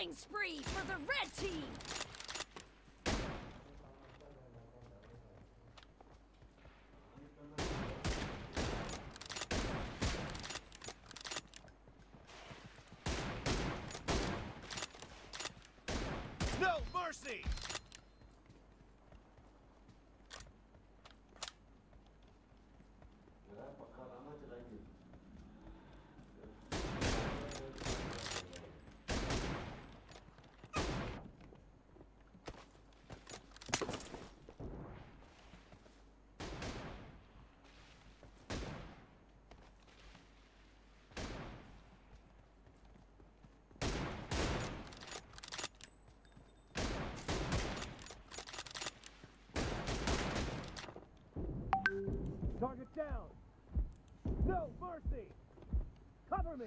killing spree for the red team! No mercy! down! No mercy! Cover me!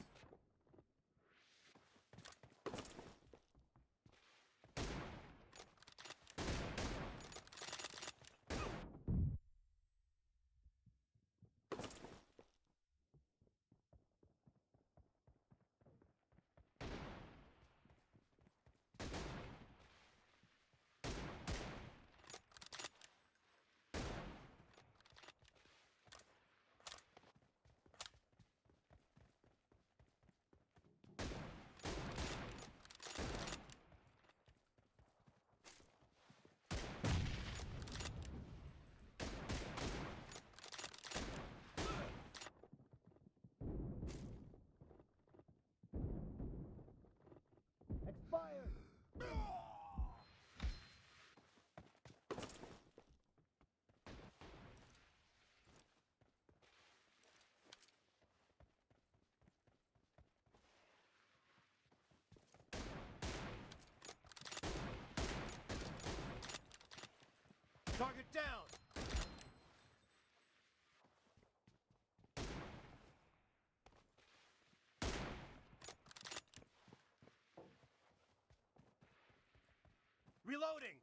Target down! Reloading!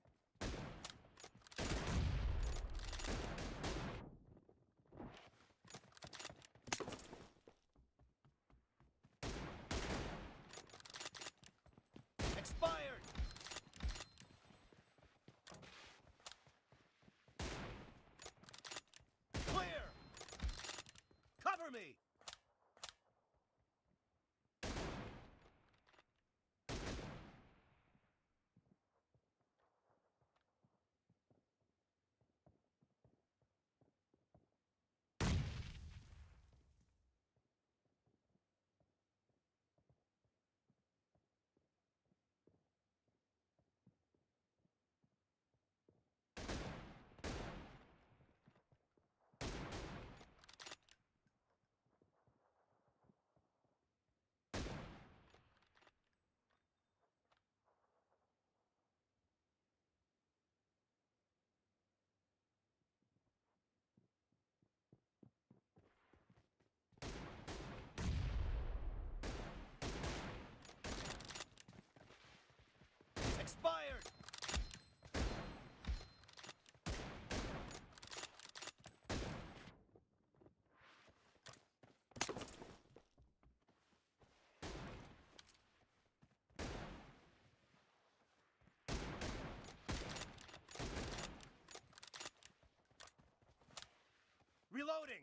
expired! Reloading!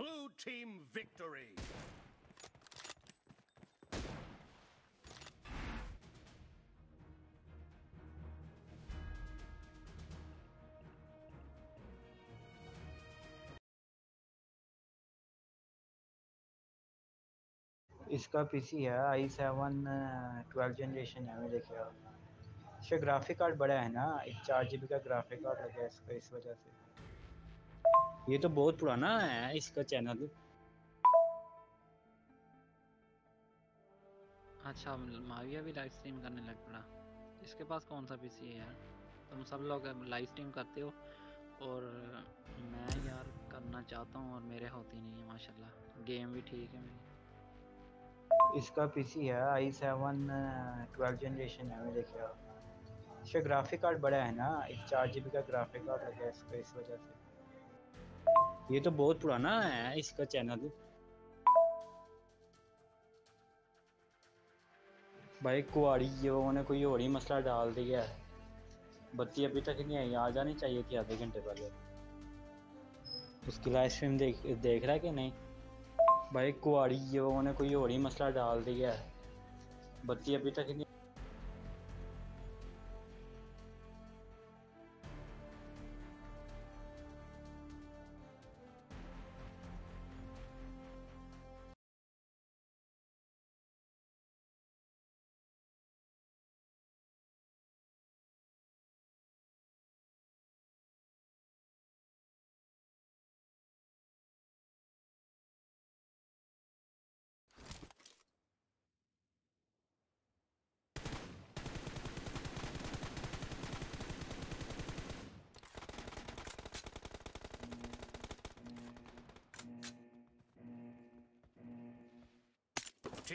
Blue team victory! इसका PC है I seven twelve generation है मैं देखिए इसका graphic card बड़ा है ना एक चार जी बी का ग्राफिक कार्ड लगा है इसका तो इस वजह से ये तो बहुत पुराना है इसका चैनल अच्छा माविया भी लाइव स्ट्रीम करने लग पड़ा इसके पास कौन सा पीसी है यार तुम सब लोग लाइव स्ट्रीम करते हो और मैं यार करना चाहता हूँ और मेरे होती नहीं है माशाल्लाह गेम भी ठीक है मेरी इसका पीसी है आई सेवन ट्वेल्थ जनरेशन है मैं देखिए इसका ग्राफिक कार्ड बड़ा है ना एक चार जी बी का ग्राफिक कार्ड लगा इसका इस वजह से ये तो बहुत पुराना है इसका चैनल भाई कुआड़ी ये उन्होंने कोई और ही मसला डाल दिया है बत्ती अभी तक नहीं आई आ जानी चाहिए थी आधे घंटे पहले उसकी लाइव स्ट्रीम देख देख रहा है कि नहीं भाई कुआड़ी ये उन्होंने कोई और ही मसला डाल दिया है बत्ती अभी तक नहीं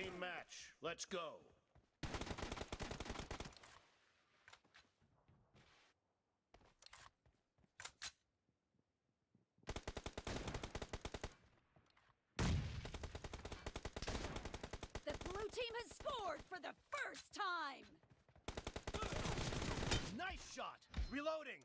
Team match. Let's go. The blue team has scored for the first time! Nice shot! Reloading!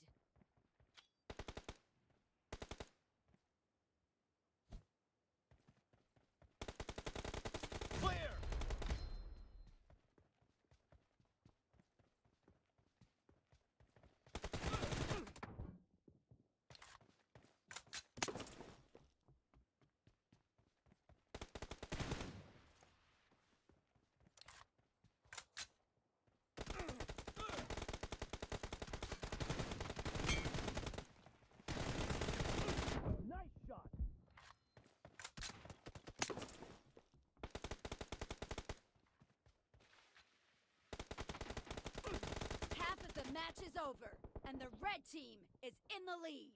over, and the red team is in the lead.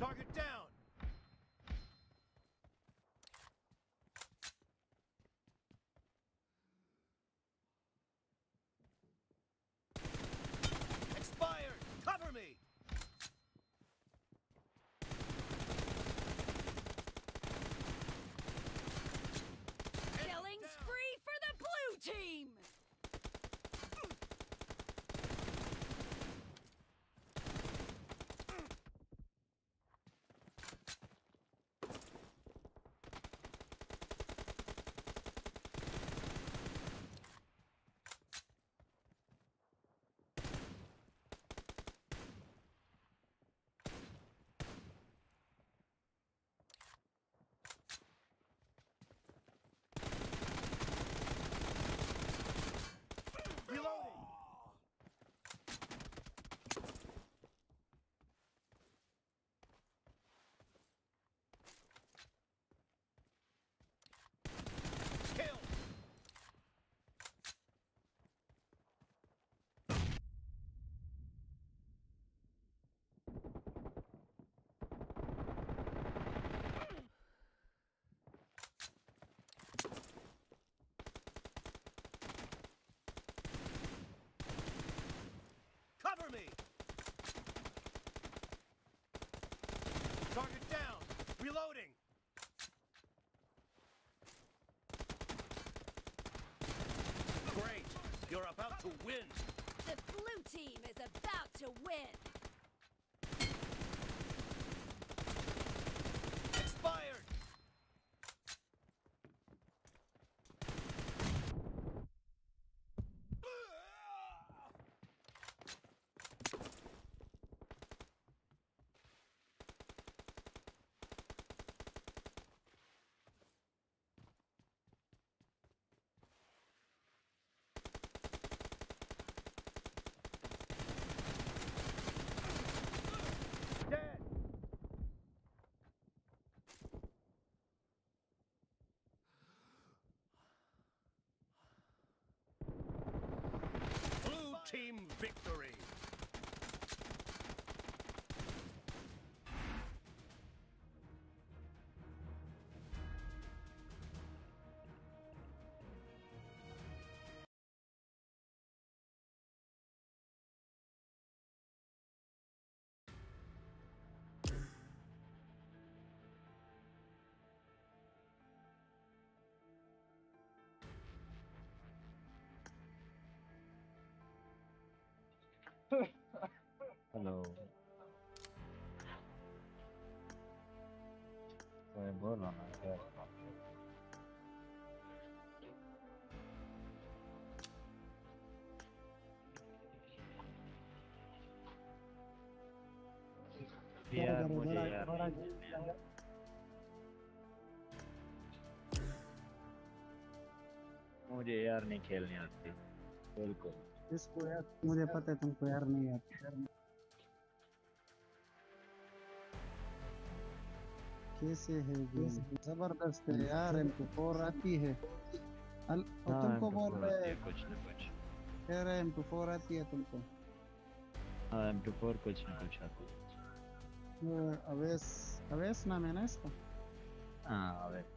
Target down! Reloading! Big Hello. Sorry, बोल रहा हूँ क्या यार यार मुझे यार नहीं खेलने आती बिल्कुल इसको यार मुझे पता है तुमको यार नहीं यार कैसे है जबरदस्त है यार इनको फोर आती है अल, तुमको बोल रहे हैं कुछ नहीं कुछ कह रहे एम टू फोर आती है तुमको हाँ इनको फोर कुछ नहीं कुछ आती है अवेस अवेस नाम है ना इसका हाँ अवेस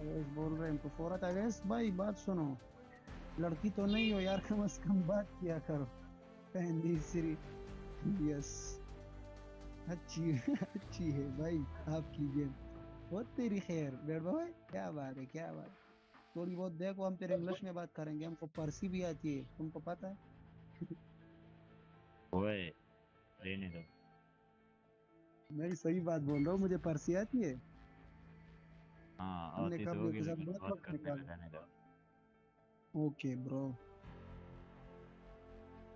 अवेस बोल रहे हैं इनको फोर आता है अवेस भाई बात सुनो लड़की तो नहीं हो यार कम से कम बात किया करो पहली श्री यस अच्छी अच्छी है भाई आपकी गेम बहुत तेरी खैर बैठ भाई क्या बात है क्या बात थोड़ी बहुत देखो हम तेरे इंग्लिश में बात करेंगे हमको परसी भी आती है तुमको पता है ओए रहने दो मैं सही बात बोल रहा हूँ मुझे परसी आती है हाँ, हमने तो कब ओके ब्रो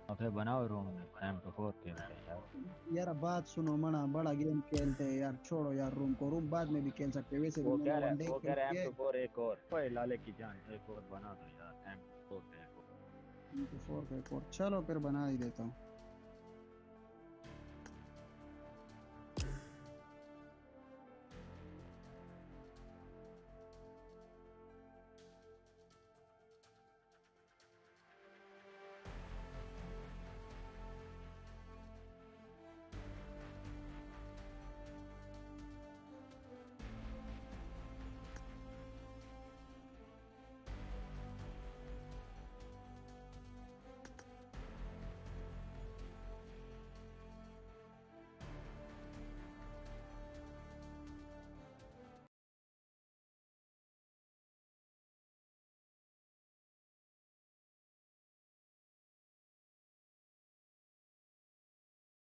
और फिर बनाओ रूम में प्राइम टू फोर खेलते हैं यार यार बात सुनो मना बड़ा गेम खेलते हैं यार छोड़ो यार रूम को रूम बाद में भी खेल सकते वैसे वो कह रहा है वो कह रहा है एम टू फोर एक और ओए लाले की जान एक और बना दो यार एम टू फोर एक और एम टू फोर एक और चलो फिर बना ही देता हूँ